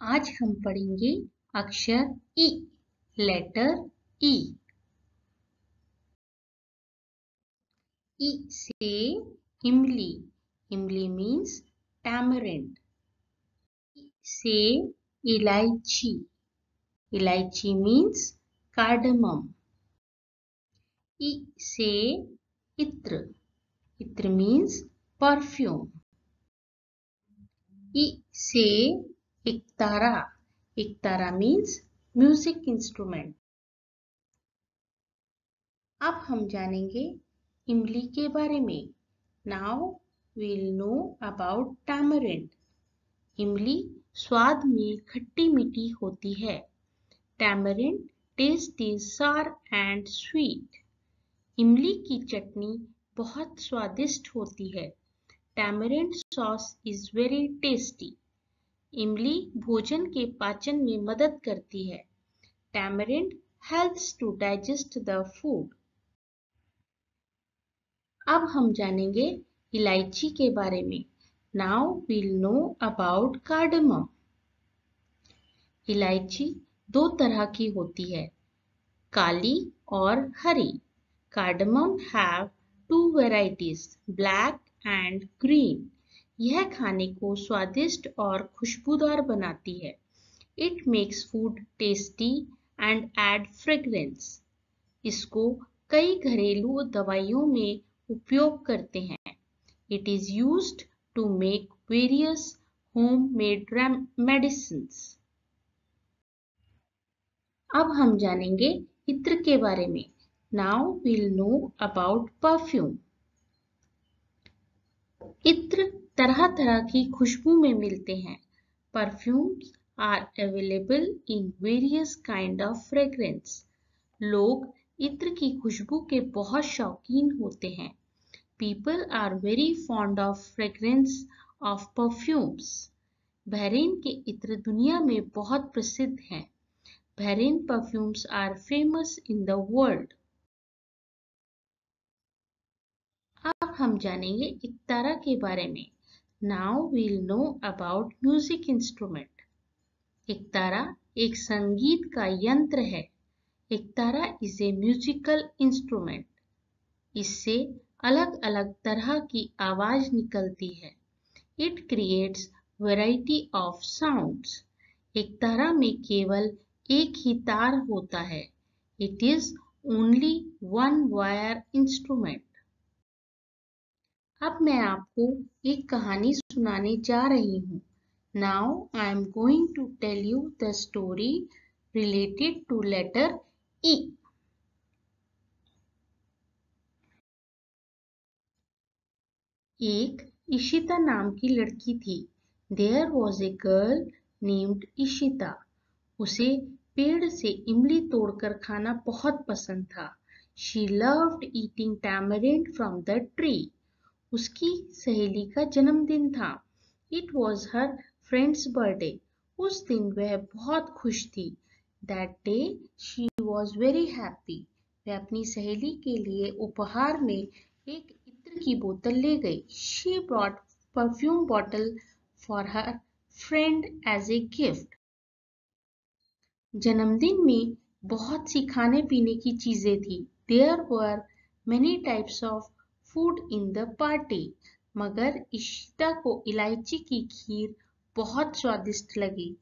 आज हम पढ़ेंगे अक्षर ई लेटर ई ई से इमली इमली मीन्स टैमरिंड से इलायची इलायची मीन्स कार्डमम ई से इत्र इत्र मीन्स परफ्यूम ई से इकतारा इकतारा मीन्स म्यूज़िक इंस्ट्रूमेंट अब हम जानेंगे इमली के बारे में। Now will know about tamarind इमली स्वाद में खट्टी मीठी होती है। Tamarind taste is sour and sweet इमली की चटनी बहुत स्वादिष्ट होती है। Tamarind sauce is very tasty इमली भोजन के पाचन में मदद करती है। Tamarind helps to digest the food अब हम जानेंगे इलायची के बारे में। Now will know about cardamom इलायची दो तरह की होती है, काली और हरी। Cardamom have two varieties black and green यह खाने को स्वादिष्ट और खुशबूदार बनाती है। It makes food tasty and add fragrance इसको कई घरेलू दवाइयों में उपयोग करते हैं। It is use to make various home made medicine अब हम जानेंगे इत्र के बारे में। Now will know about perfume इत्र तरह तरह की खुशबू में मिलते हैं। Perfumes are available in various kind of fragrance लोग इत्र की खुशबू के बहुत शौकीन होते हैं। People are very fond of fragrance of perfumes Bahrain के इत्र दुनिया में बहुत प्रसिद्ध हैं। Bahrain perfumes are famous in the world अब हम जानेंगे इकतारा के बारे में। Now will know about music instrument एक तारा एक संगीत का यंत्र है। Ektara is a musical instrument इससे अलग अलग तरह की आवाज़ निकलती है। It creates variety of sounds इकतारा में केवल एक ही तार होता है। It is only one wire instrument अब मैं आपको एक कहानी सुनाने जा रही हूँ। Now I am going to tell you the story related to letter E एक इशिता नाम की लड़की थी। There was a girl named Ishita. उसे पेड़ से इमली तोड़कर खाना बहुत पसंद था। She loved eating tamarind from the tree उसकी सहेली का जन्मदिन था। It was her friend's birthday उस दिन वह बहुत खुश थी। That day she was very happy वह अपनी सहेली के लिए उपहार में एक इत्र की बोतल ले गई। She brought perfume bottle for her friend as a gift जन्मदिन में बहुत सी खाने पीने की चीज़ें थी। There were many types of food in the party मगर इशिता को इलायची की खीर बहुत स्वादिष्ट लगी।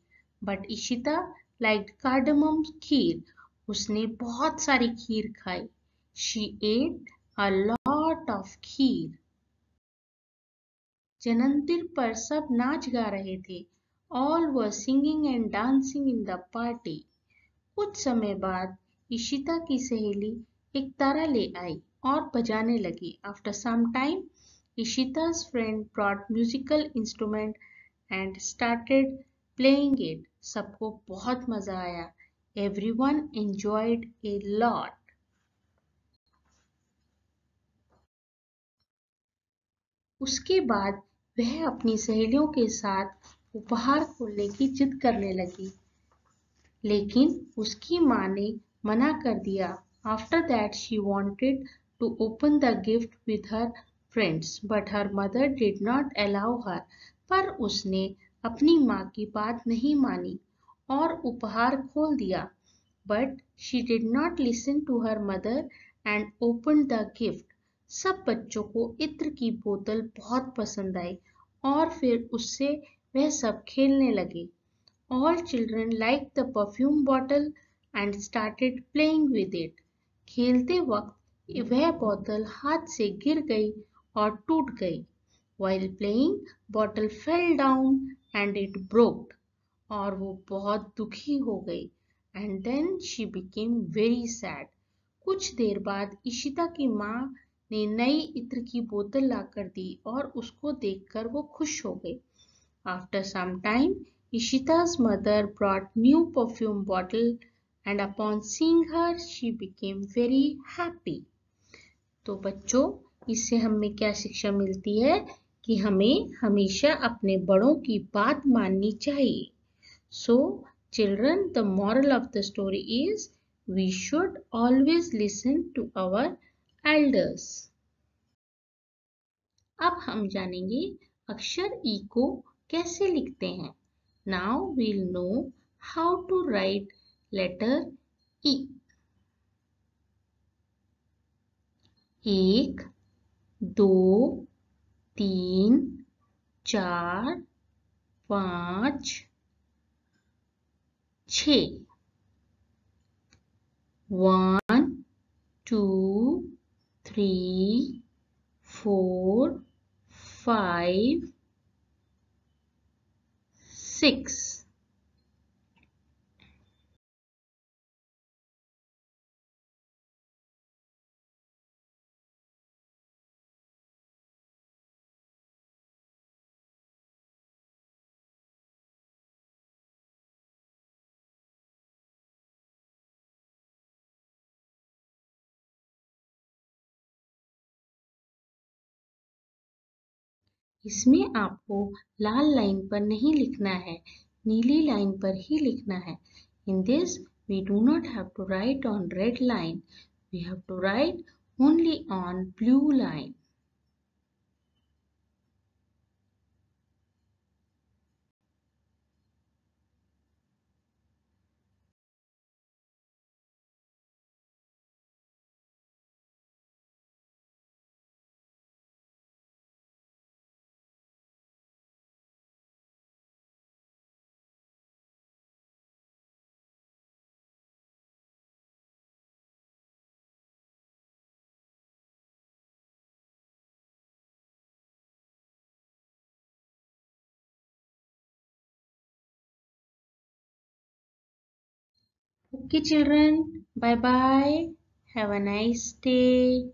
But Ishita like cardamom kheer. उसने बहुत सारी खीर खाई। She ate a lot of kheer. जन्मदिन पर सब नाच गा रहे थे। All were singing and dancing in the party कुछ समय बाद इशिता की सहेली एक तारा ले आई। और बजाने लगी after some time Ishita's friend brought musical instrument and started playing it. सबको बहुत मज़ा आया Everyone enjoyed a lot. उसके बाद वह अपनी सहेलियों के साथ उपहार खोलने की जिद करने लगी लेकिन उसकी माँ ने मना कर दिया after that she wanted to open the gift with her friends, but her mother did not allow her, पर उसने अपनी माँ की बात नहीं मानी और उपहार खोल दिया। But she did not listen to her mother and open the gift सब बच्चों को इत्र की बोतल बहुत पसंद आई और फिर उससे वह सब खेलने लगे। All children like the perfume bottle and started playing with it खेलते वक्त वह बोतल हाथ से गिर गई और टूट गई। While playing bottle fell down and it broke और वो बहुत दुखी हो गई। And then she became very sad कुछ देर बाद इशिता की माँ ने नई इत्र की बोतल लाकर दी और उसको देखकर वो खुश हो गई। After some time Ishita's mother brought new perfume bottle and upon seeing her, she became very तो बच्चों इससे हमें क्या शिक्षा मिलती है? कि हमें हमेशा अपने बड़ों की बात माननी चाहिए। So, children, the moral of the story is we should always listen to our elders. अब हम जानेंगे अक्षर ई को कैसे लिखते हैं। Now we'll know how to write letter E एक दो तीन चार पाँच छ। One two three four five six इसमें आपको लाल लाइन पर नहीं लिखना है, नीली लाइन पर ही लिखना है। In this we do not have to write on red line we have to write only on blue line Okay, children. Bye bye. Have a nice day.